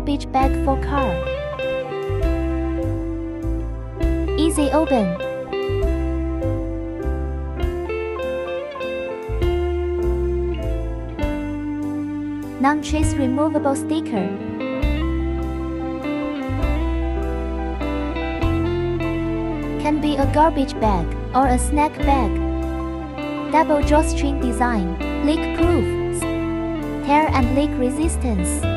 garbage bag for car. Easy open. Non-trace removable sticker. Can be a garbage bag or a snack bag. Double drawstring design, leak proof, tear and leak resistance.